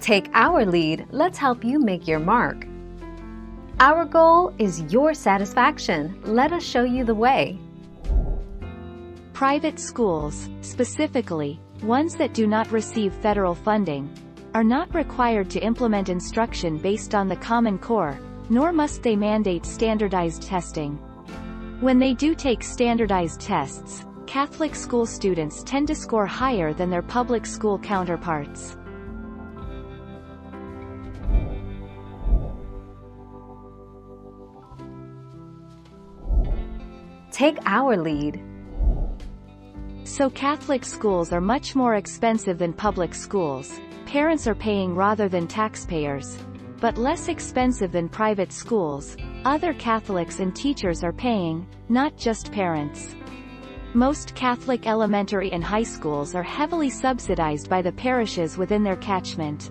Take our lead, let's help you make your mark. Our goal is your satisfaction. Let us show you the way. Private schools, specifically, ones that do not receive federal funding, are not required to implement instruction based on the Common Core, nor must they mandate standardized testing. When they do take standardized tests, Catholic school students tend to score higher than their public school counterparts. Take our lead. So Catholic schools are much more expensive than public schools, parents are paying rather than taxpayers, but less expensive than private schools, other Catholics and teachers are paying, not just parents. Most Catholic elementary and high schools are heavily subsidized by the parishes within their catchment.